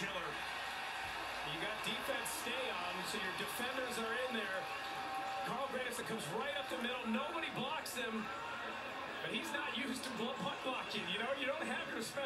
Killer. You got defense stay on, so your defenders are in there. Carl Granderson comes right up the middle. Nobody blocks him, but he's not used to punt blocking. You know, you don't have your special.